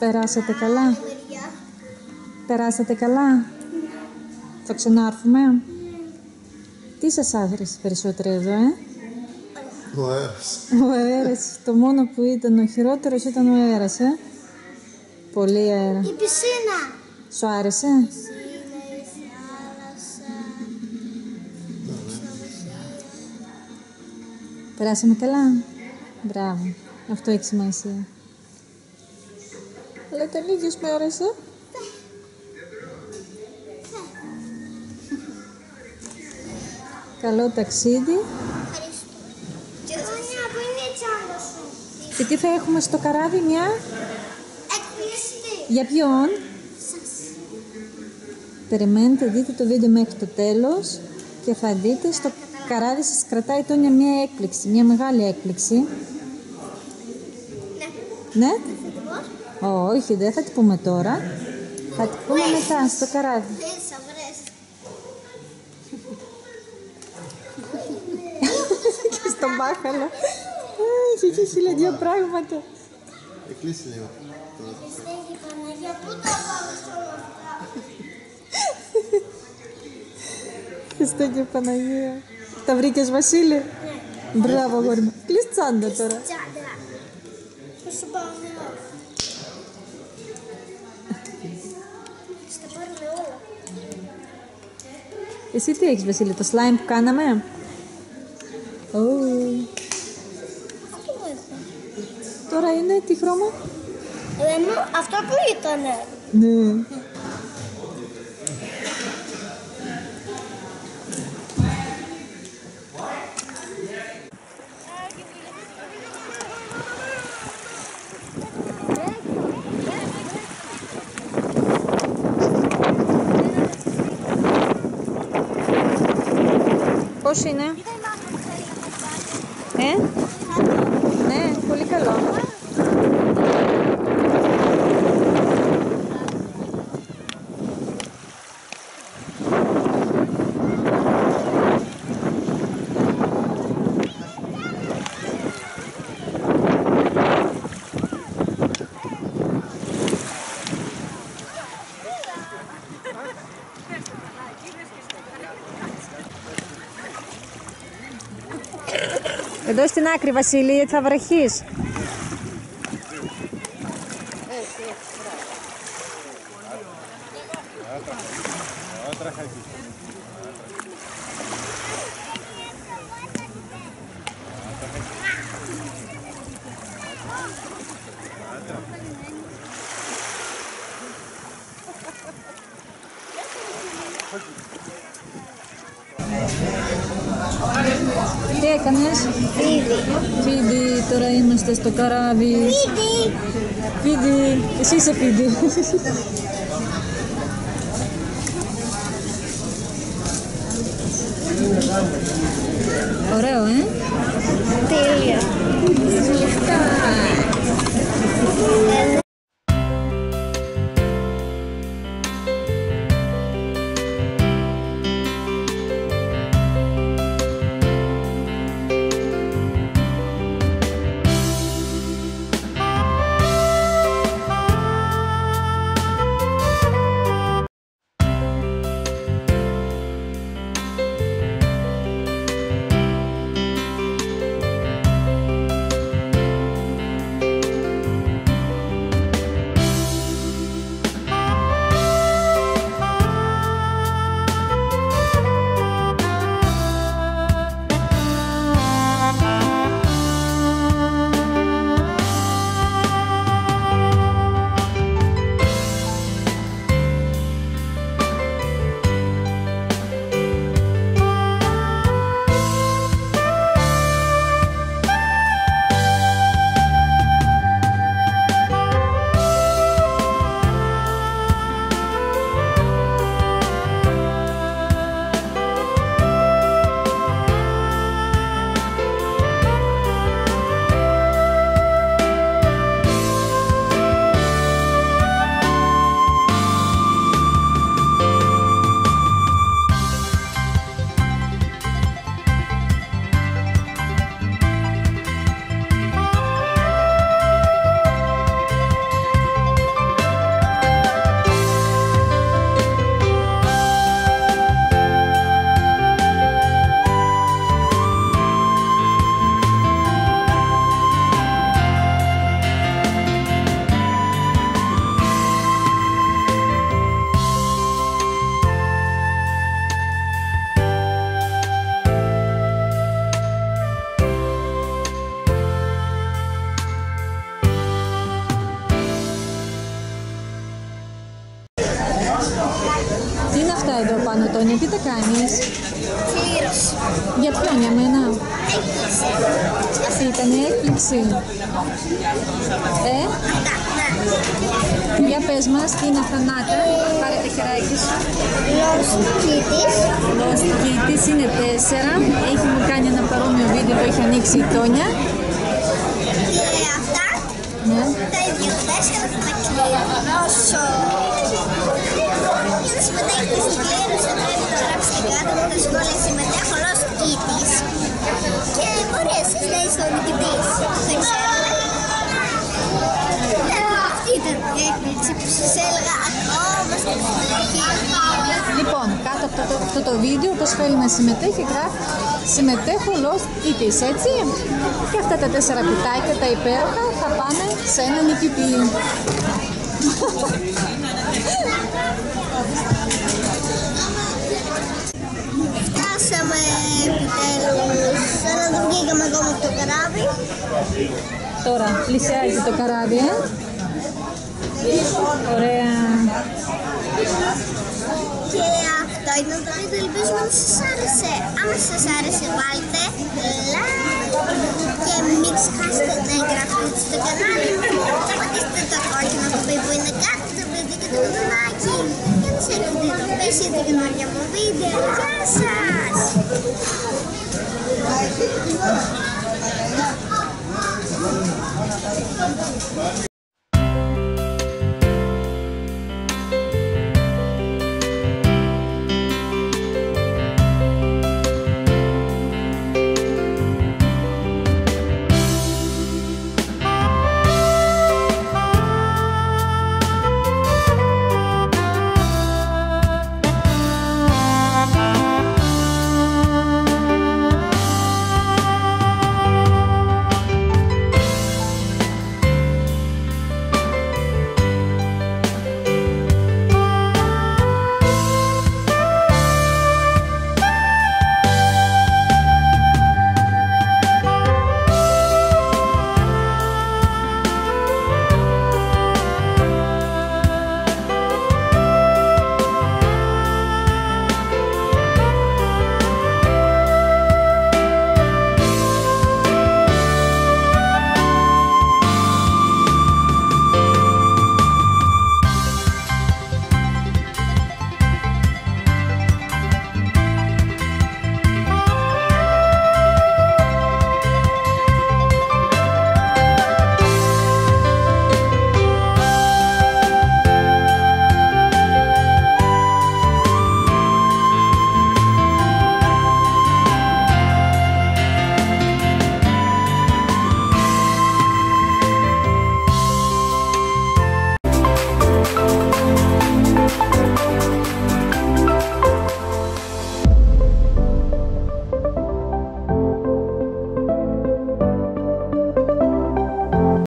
Περάσατε καλά; Μεριά. Περάσατε καλά; Θα ξανάρθουμε. Τι σας άρεσε περισσότερο εδώ, ε; Ο αέρας. Ο αέρας. Το μόνο που ήταν ο χειρότερος ήταν ο αέρας, ε; Πολύ αέρα. Η πισίνα. Σου άρεσε; Πισίνα, η θάλασσα. Περάσαμε καλά; Μπράβο. Αυτό έχει σημασία. Αλλά ήταν ίδιος μέρες, ε. Καλό ταξίδι. Ευχαριστώ. Και Τόνια, πού είναι η τσάντα σου. Και τι θα έχουμε στο καράβι, μια; Εκπληστή. Για ποιον; Σας. Περιμένετε, δείτε το βίντεο μέχρι το τέλος και θα δείτε στο καράβι σας κρατάει Τόνια μια έκπληξη, μια μεγάλη έκπληξη. Ναι. Ναι; Θα την πω. Όχι, δεν θα την πούμε τώρα. Θα την πούμε μετά στο καράβι. Μέσα, βρες. και στον μπάχαλο. Έχει και χίλια δυο πράγματα. Εκλείσει λίγο. Στέγη Παναγία, πού τα πάμε σε όλα αυτά. Χριστέ και Παναγία. Τα βρήκες Βασίλη; Μπράβο, αγόρι μου. Κλείς τσάντα τώρα. Τσάντα. Πού σου πάμε Εσύ τι έχεις Βασίλη, το slime που κάναμε; Ω, Αυτό που έχω. τώρα είναι τι χρώμα; Ενώ αυτό που ήτανε. Ναι. Πώς είναι, ε? Ναι, πολύ καλό. Εδώ στην άκρη, Βασίλη, γιατί θα βραχείς. Τι έκανες; Φίδι. Φίδι, τώρα είμαστε στο καράβι. Φίδι. Φίδι, εσύ είσαι φίδι. Ωραίο, ε; Τέλεια. Τόνια, τι τα κάνεις. Κλήρωση. Για ποιον, για μένα. Έκλεισε. Αυτή ήταν η έκπληξη. Ε, Αυτά, ναι. για πες μας, τι είναι αυτά νάτα. Πάρε τα χεράκι σου. Lost Kitties. Lost Kitties είναι τέσσερα. Έχει μου κάνει ένα παρόμοιο βίντεο που έχει ανοίξει η Τόνια. Και αυτά Ναι. τα ίδια τέσσερα θα τα κληρώσω. Για να συμμετέχετε στην Λοιπόν, κάτω από το, αυτό το βίντεο, όπως θέλει να συμμετέχει, γράφει συμμετέχω Lost Kitties, έτσι. Και αυτά τα τέσσερα κουτάκια, τα υπέροχα, θα πάνε σε ένα νικητή. Φτάσαμε επιτέλους. Σαν να το βγήκαμε ακόμα από το καράβι. Τώρα πλησιάζει το καράβι, ε. Ωραία. Και αυτό ήταν το βίντεο. Ελπίζουμε να σας άρεσε; Άμα σας άρεσε βάλτε like και μην ξεχάσετε να εγγραφείτε στο κανάλι μου. Και πατήστε το κόκκινο κουμπί που είναι κάτω στο βίντεο και το κουδουνάκι. Για να σε ειδοποιήσει για καινούργια μου βίντεο. Γεια σας!